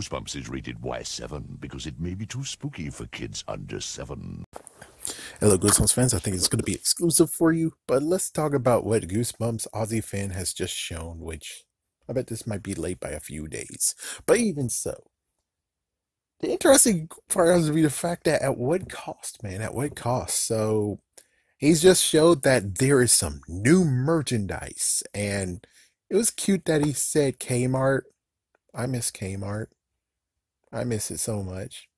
Goosebumps is rated Y7 because it may be too spooky for kids under 7. Hello, Goosebumps fans. I think it's going to be exclusive for you, but let's talk about what Goosebumps Ozzy fan has just shown, which I bet this might be late by a few days. But even so, the interesting part has to be the fact that at what cost, man? At what cost? So he's just showed that there is some new merchandise, and it was cute that he said Kmart. I miss Kmart. I miss it so much.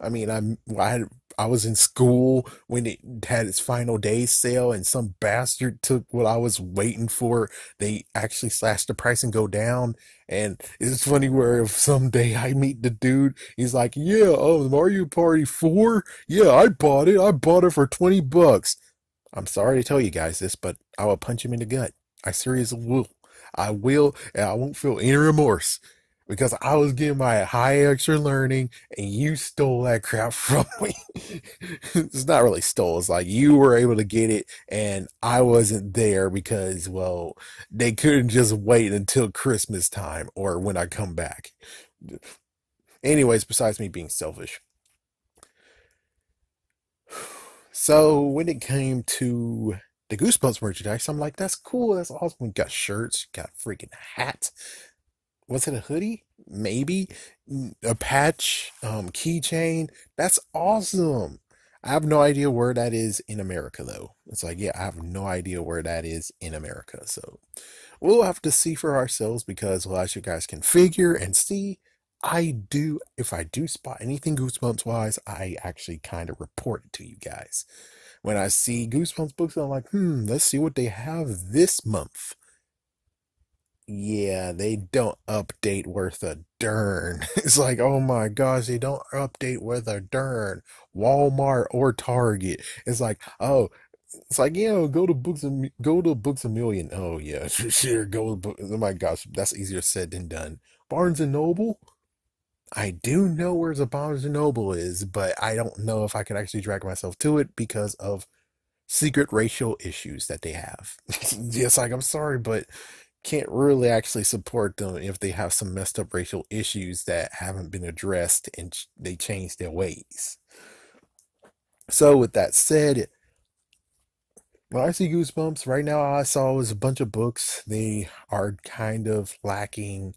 I mean, I had, I was in school when it had its final day sale, and some bastard took what I was waiting for. They actually slashed the price and go down. And it's funny where if someday I meet the dude, he's like, "Yeah, oh, Mario Party Four, yeah, I bought it. I bought it for twenty bucks." I'm sorry to tell you guys this, but I will punch him in the gut. I seriously will. I will, and I won't feel any remorse because I was getting my high extra learning and you stole that crap from me. it's not really stole. It's like you were able to get it and I wasn't there because, well, they couldn't just wait until Christmas time or when I come back. Anyways, besides me being selfish. So when it came to the Goosebumps merchandise, I'm like, that's cool. That's awesome. We got shirts, got freaking hats was it a hoodie? Maybe a patch, um, keychain. That's awesome. I have no idea where that is in America, though. It's like, yeah, I have no idea where that is in America. So we'll have to see for ourselves because, well, as you guys can figure and see, I do, if I do spot anything Goosebumps wise, I actually kind of report it to you guys. When I see Goosebumps books, I'm like, hmm, let's see what they have this month yeah, they don't update worth a darn. It's like, oh my gosh, they don't update worth a darn. Walmart or Target. It's like, oh, it's like, you know, go to books and go to books a million. Oh yeah, sure, go to book. Oh my gosh, that's easier said than done. Barnes and Noble. I do know where the Barnes and Noble is, but I don't know if I can actually drag myself to it because of secret racial issues that they have. Yes, like I'm sorry, but can't really actually support them if they have some messed up racial issues that haven't been addressed and they change their ways. So, with that said, when I see Goosebumps, right now all I saw was a bunch of books. They are kind of lacking.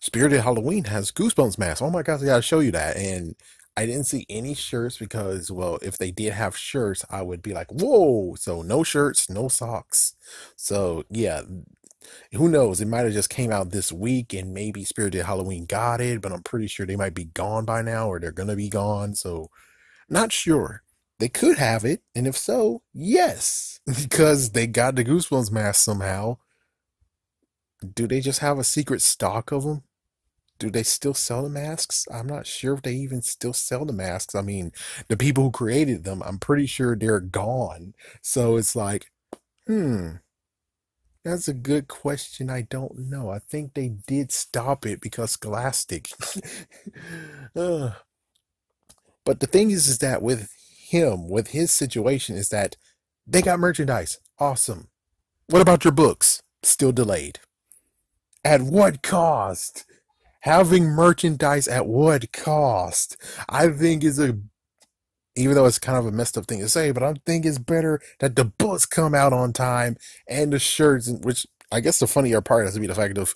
Spirited Halloween has Goosebumps masks. Oh my gosh, I gotta show you that. And I didn't see any shirts because, well, if they did have shirts, I would be like, whoa. So, no shirts, no socks. So, yeah, who knows? It might have just came out this week and maybe Spirited Halloween got it, but I'm pretty sure they might be gone by now or they're going to be gone. So, not sure. They could have it. And if so, yes, because they got the Goosebumps mask somehow. Do they just have a secret stock of them? Do they still sell the masks? I'm not sure if they even still sell the masks. I mean, the people who created them, I'm pretty sure they're gone. So it's like, hmm, that's a good question. I don't know. I think they did stop it because Scholastic. uh, but the thing is, is that with him, with his situation, is that they got merchandise. Awesome. What about your books? Still delayed. At what cost? Having merchandise at what cost? I think is a even though it's kind of a messed up thing to say, but I think it's better that the books come out on time and the shirts, which I guess the funnier part has to be the fact of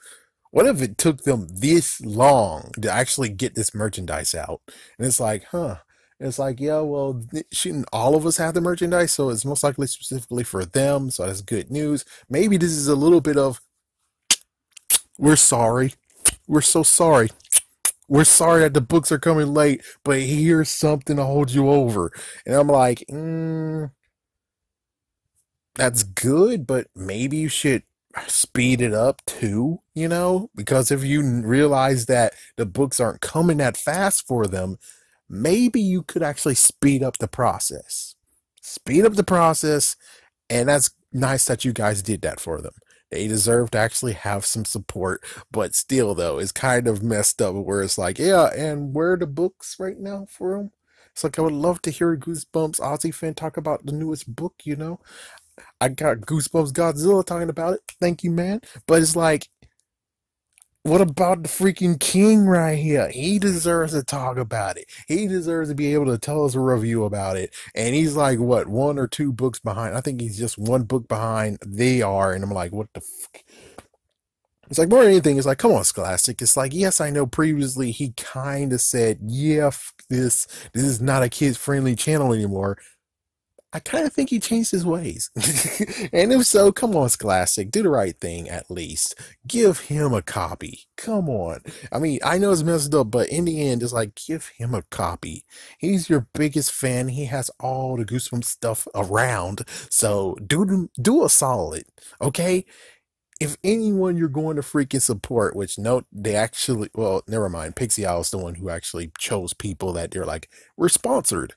what if it took them this long to actually get this merchandise out? And it's like, huh. It's like, yeah, well, shouldn't all of us have the merchandise? So it's most likely specifically for them. So that's good news. Maybe this is a little bit of, we're sorry. We're so sorry we're sorry that the books are coming late, but here's something to hold you over. And I'm like, mm, that's good, but maybe you should speed it up too, you know? Because if you realize that the books aren't coming that fast for them, maybe you could actually speed up the process. Speed up the process, and that's nice that you guys did that for them. They deserve to actually have some support, but still, though, it's kind of messed up where it's like, yeah, and where are the books right now for them? It's like I would love to hear Goosebumps Ozzy fan talk about the newest book, you know? I got Goosebumps Godzilla talking about it. Thank you, man. But it's like, what about the freaking king right here? He deserves to talk about it. He deserves to be able to tell us a review about it. And he's like, what, one or two books behind? I think he's just one book behind. They are. And I'm like, what the fuck? It's like more than anything, it's like, come on, Scholastic. It's like, yes, I know previously he kind of said, yeah, this this is not a kids friendly channel anymore. I kind of think he changed his ways. and if so, come on, Scholastic, do the right thing at least. Give him a copy. Come on. I mean, I know it's messed up, but in the end, it's like, give him a copy. He's your biggest fan. He has all the Goosebumps stuff around. So do, do a solid, okay? If anyone you're going to freaking support, which note they actually, well, never mind. Pixie Owl is the one who actually chose people that they're like, we're sponsored.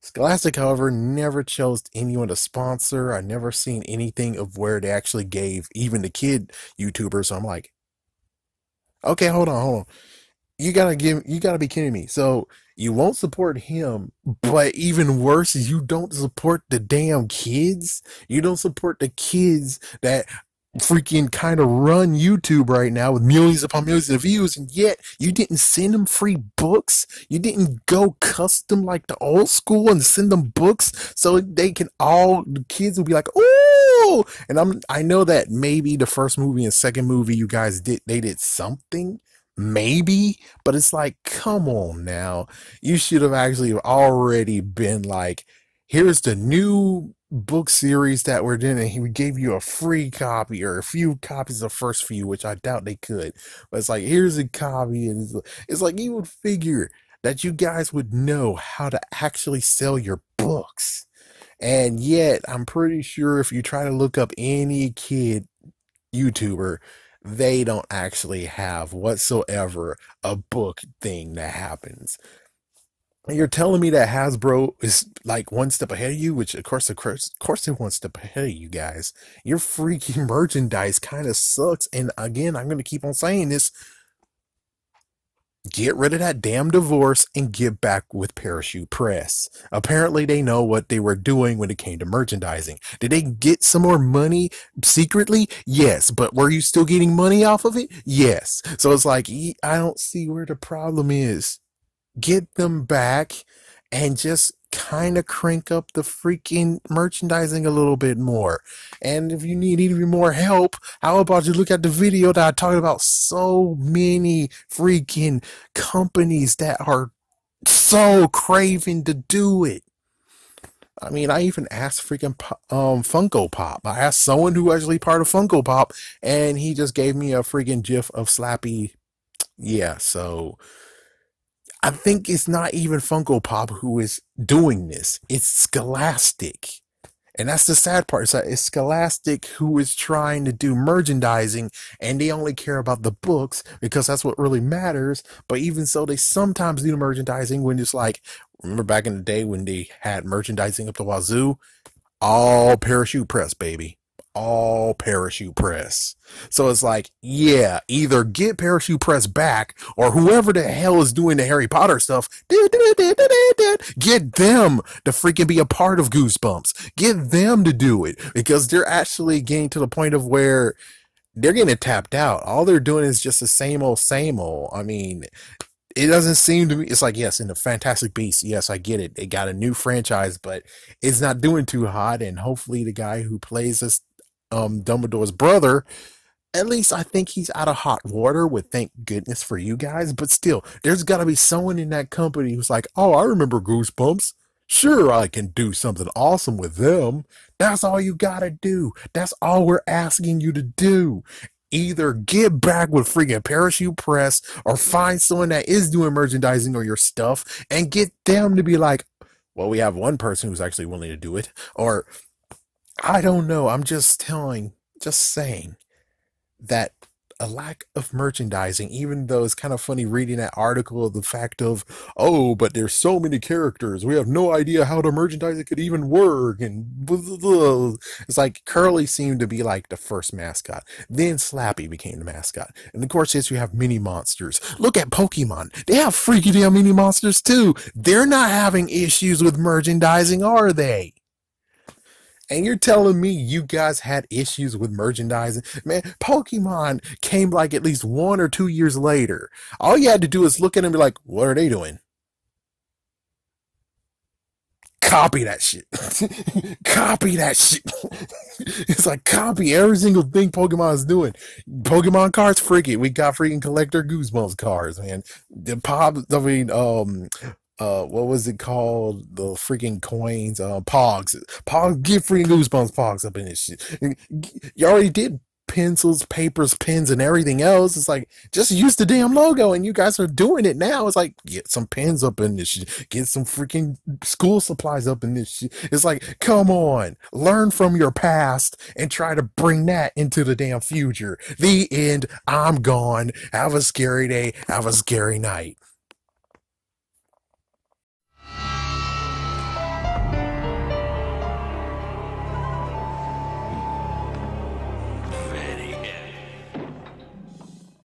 Scholastic, however, never chose anyone to sponsor. I never seen anything of where they actually gave even the kid YouTubers. So I'm like, okay, hold on, hold on. You gotta give, you gotta be kidding me. So you won't support him, but even worse is you don't support the damn kids. You don't support the kids that freaking kind of run YouTube right now with millions upon millions of views, and yet you didn't send them free books. You didn't go custom like the old school and send them books so they can all the kids will be like, oh. And I'm I know that maybe the first movie and second movie you guys did they did something. Maybe, but it's like, come on now. You should have actually already been like, here's the new book series that we're doing and he gave you a free copy or a few copies of the first few which i doubt they could. But it's like here's a copy and it's, it's like you would figure that you guys would know how to actually sell your books. And yet i'm pretty sure if you try to look up any kid youtuber they don't actually have whatsoever a book thing that happens you're telling me that Hasbro is like one step ahead of you, which of course, of course, of course, they're one step ahead of you guys. Your freaking merchandise kind of sucks. And again, I'm going to keep on saying this. Get rid of that damn divorce and get back with Parachute Press. Apparently, they know what they were doing when it came to merchandising. Did they get some more money secretly? Yes. But were you still getting money off of it? Yes. So it's like, I don't see where the problem is get them back and just kind of crank up the freaking merchandising a little bit more. And if you need even more help, how about you look at the video that I talked about so many freaking companies that are so craving to do it. I mean, I even asked freaking um, Funko Pop. I asked someone who actually part of Funko Pop, and he just gave me a freaking GIF of Slappy. Yeah, so I think it's not even Funko Pop who is doing this. It's Scholastic. And that's the sad part. It's Scholastic who is trying to do merchandising and they only care about the books because that's what really matters. But even so, they sometimes do merchandising when it's like, remember back in the day when they had merchandising up the wazoo? All parachute press, baby all parachute press. So it's like, yeah, either get parachute press back or whoever the hell is doing the Harry Potter stuff, get them to freaking be a part of Goosebumps. Get them to do it because they're actually getting to the point of where they're getting tapped out. All they're doing is just the same old, same old. I mean, it doesn't seem to me it's like yes in the fantastic beast yes i get it they got a new franchise but it's not doing too hot and hopefully the guy who plays us um, Dumbledore's brother, at least I think he's out of hot water with thank goodness for you guys. But still, there's got to be someone in that company who's like, oh, I remember Goosebumps. Sure, I can do something awesome with them. That's all you got to do. That's all we're asking you to do. Either get back with freaking Parachute Press or find someone that is doing merchandising or your stuff and get them to be like, well, we have one person who's actually willing to do it. Or I don't know. I'm just telling, just saying that a lack of merchandising, even though it's kind of funny reading that article of the fact of, oh, but there's so many characters. We have no idea how the it could even work. And blah, blah, blah. it's like Curly seemed to be like the first mascot. Then Slappy became the mascot. And of course, yes, you have mini monsters. Look at Pokemon. They have freaky damn mini monsters too. They're not having issues with merchandising, are they? And you're telling me you guys had issues with merchandising? Man, Pokemon came like at least one or two years later. All you had to do is look at them and be like, what are they doing? Copy that shit. copy that shit. it's like copy every single thing Pokemon is doing. Pokemon cards, freaking. We got freaking collector goosebumps cards, man. The pop, I mean, um, uh what was it called? The freaking coins uh pogs. Pogs get freaking goosebumps pogs up in this shit. You already did pencils papers pens and everything else. It's like just use the damn logo and you guys are doing it now. It's like get some pens up in this shit. Get some freaking school supplies up in this shit. It's like come on. Learn from your past and try to bring that into the damn future. The end. I'm gone. Have a scary day. Have a scary night